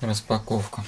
распаковка.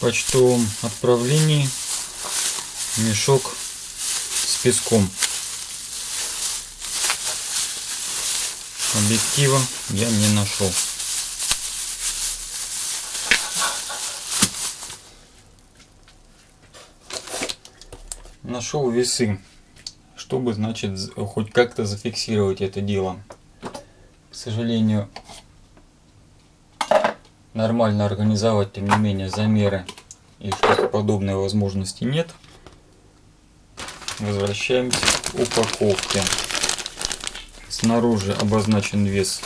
Почтовом отправлении мешок с песком. Объектива я не нашел. Нашел весы, чтобы, значит, хоть как-то зафиксировать это дело. К сожалению, нормально организовать, тем не менее, замеры и что-то подобной возможности нет. Возвращаемся к упаковке. Снаружи обозначен вес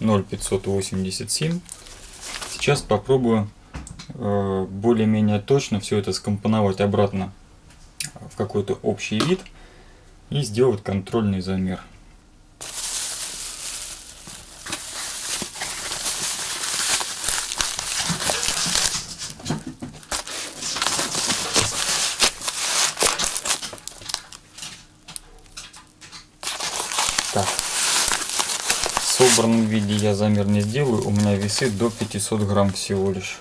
0,587. Сейчас попробую э, более-менее точно все это скомпоновать обратно в какой-то общий вид и сделать контрольный замер. Собранном виде я замер не сделаю. У меня весы до 500 грамм всего лишь.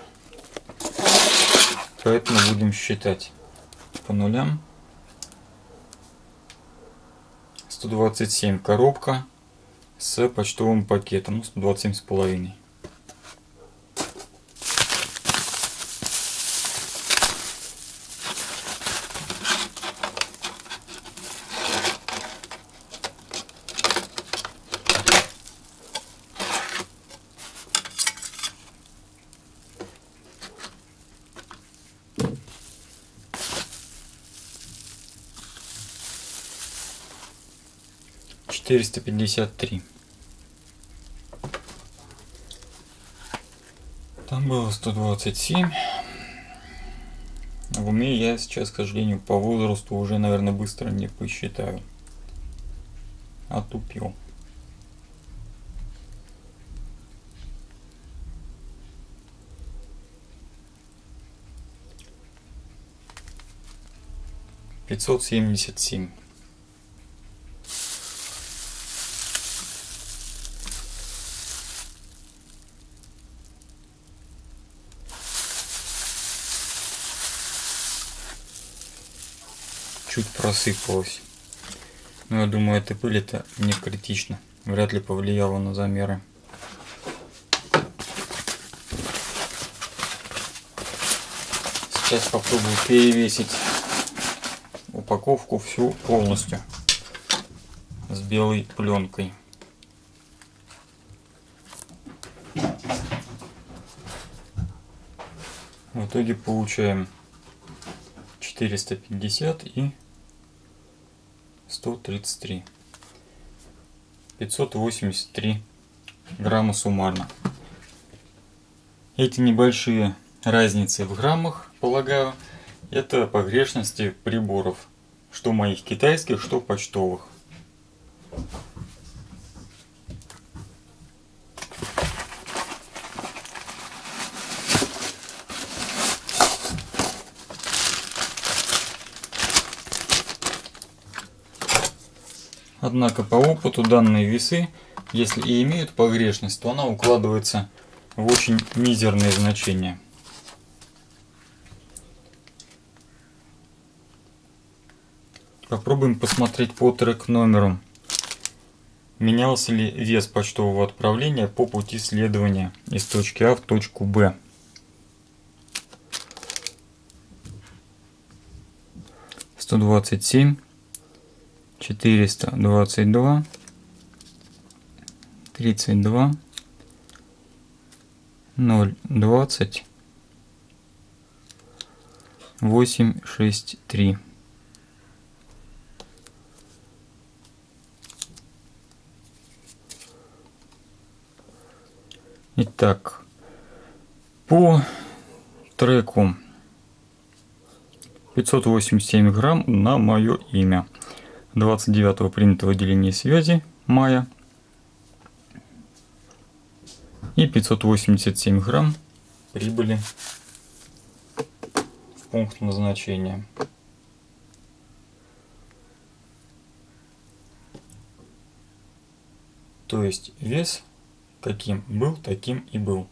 Поэтому будем считать по нулям. 127 коробка с почтовым пакетом. Ну, 127 с половиной. Четыреста пятьдесят три. Там было сто двадцать семь. В уме я сейчас, к сожалению, по возрасту уже, наверное, быстро не посчитаю. Отупил. Пятьсот семьдесят семь. Чуть просыпалась. Но я думаю, эта пыль это не критично. Вряд ли повлияло на замеры. Сейчас попробую перевесить упаковку всю полностью с белой пленкой. В итоге получаем 450 и 133. 583 грамма суммарно. Эти небольшие разницы в граммах, полагаю, это погрешности приборов, что моих китайских, что почтовых. Однако по опыту данные весы, если и имеют погрешность, то она укладывается в очень мизерные значения. Попробуем посмотреть по трек номеру. Менялся ли вес почтового отправления по пути следования из точки А в точку Б. Сто двадцать семь, четыреста двадцать два, тридцать два, ноль двадцать, восемь шесть три. Итак, по треку 587 грамм на мое имя. 29 принятого деления связи мая. И 587 грамм прибыли в пункт назначения. То есть вес каким был, таким и был.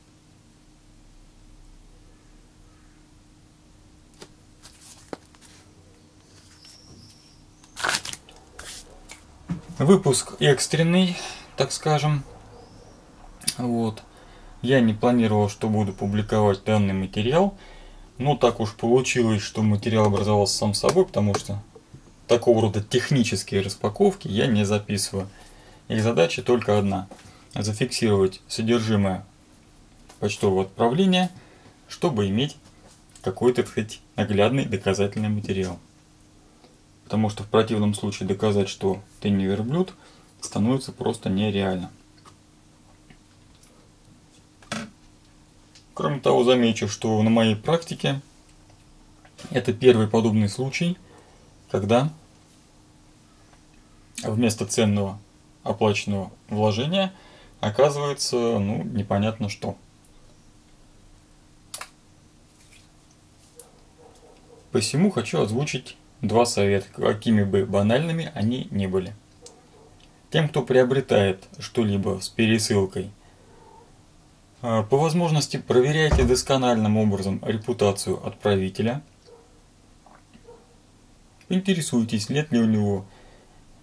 Выпуск экстренный, так скажем. Вот. Я не планировал, что буду публиковать данный материал. Но так уж получилось, что материал образовался сам собой, потому что такого рода технические распаковки я не записываю. Их задача только одна – зафиксировать содержимое почтового отправления, чтобы иметь какой-то, так сказать, наглядный доказательный материал. Потому что в противном случае доказать, что ты не верблюд, становится просто нереально. Кроме того, замечу, что на моей практике это первый подобный случай, когда вместо ценного оплаченного вложения – оказывается, ну, непонятно что. Посему хочу озвучить два совета, какими бы банальными они ни были. Тем, кто приобретает что-либо с пересылкой, а, по возможности проверяйте доскональным образом репутацию отправителя. Интересуйтесь, нет ли у него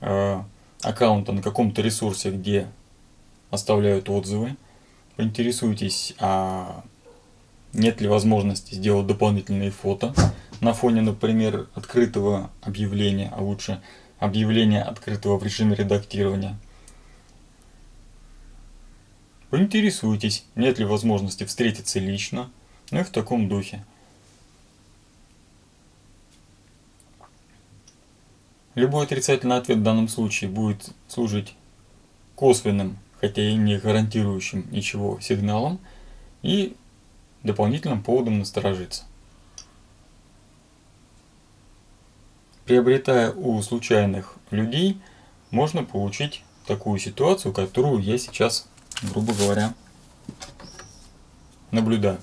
э, аккаунта на каком-то ресурсе, где оставляют отзывы. Поинтересуйтесь, а нет ли возможности сделать дополнительные фото на фоне, например, открытого объявления, а лучше объявления открытого в режиме редактирования. Поинтересуйтесь, нет ли возможности встретиться лично, ну и в таком духе. Любой отрицательный ответ в данном случае будет служить косвенным хотя и не гарантирующим ничего сигналом, и дополнительным поводом насторожиться. Приобретая у случайных людей, можно получить такую ситуацию, которую я сейчас, грубо говоря, наблюдаю.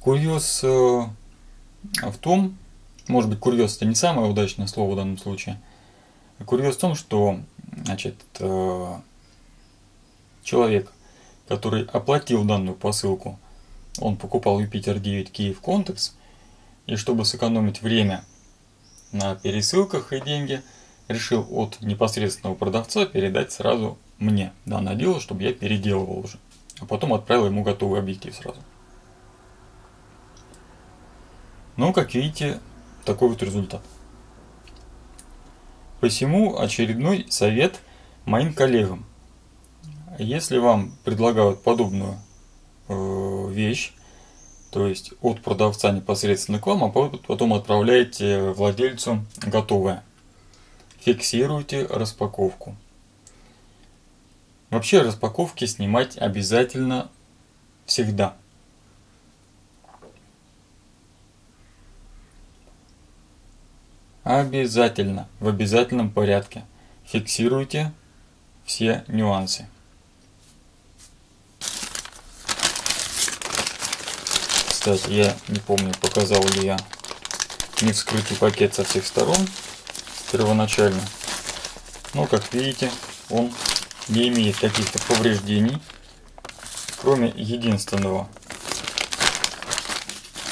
Курьез э, в том, может быть, курьез это не самое удачное слово в данном случае. Курьез в том, что значит, э, человек, который оплатил данную посылку, он покупал Юпитер 9 Киев Контекс, и чтобы сэкономить время на пересылках и деньги, решил от непосредственного продавца передать сразу мне данное дело, чтобы я переделывал уже. А потом отправил ему готовый объектив сразу. Но, как видите, такой вот результат. Посему очередной совет моим коллегам. Если вам предлагают подобную вещь, то есть от продавца непосредственно к вам, а потом отправляете владельцу готовое. Фиксируйте распаковку. Вообще распаковки снимать обязательно всегда. Обязательно, в обязательном порядке. Фиксируйте все нюансы. Кстати, я не помню, показал ли я не вскрытый пакет со всех сторон первоначально. Но, как видите, он не имеет каких-то повреждений, кроме единственного.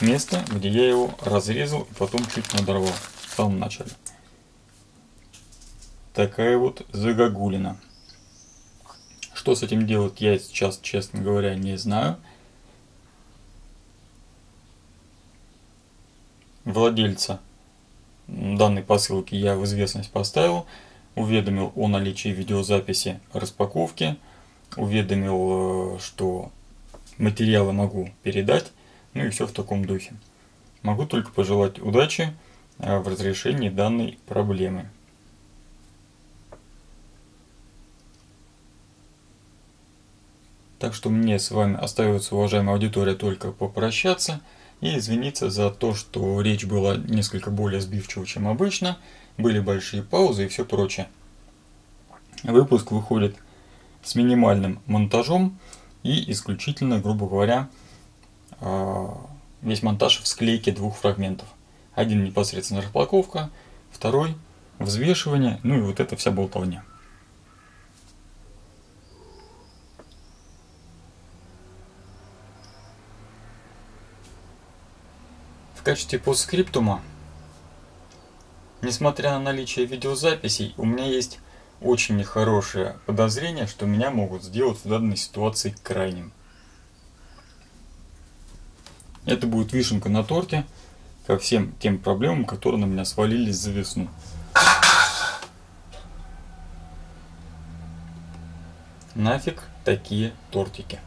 место, где я его разрезал и потом чуть надорвал в самом начале. Такая вот загогулина. Что с этим делать, я сейчас, честно говоря, не знаю. Владельца данной посылки я в известность поставил, уведомил о наличии видеозаписи распаковки, уведомил, э, что материалы могу передать, ну и все в таком духе. Могу только пожелать удачи э, в разрешении данной проблемы. Так что мне с вами остается, уважаемая аудитория, только попрощаться и извиниться за то, что речь была несколько более сбивчива, чем обычно, были большие паузы и все прочее. Выпуск выходит с минимальным монтажом и исключительно, грубо говоря, а, весь монтаж в склейке двух фрагментов. Один непосредственно распаковка, второй взвешивание, ну и вот эта вся болтовня. Качестве постскриптума, несмотря на наличие видеозаписей, у меня есть очень нехорошее подозрение, что меня могут сделать в данной ситуации крайним. Это будет вишенка на торте ко всем тем проблемам, которые на меня свалились за весну. Нафиг такие тортики.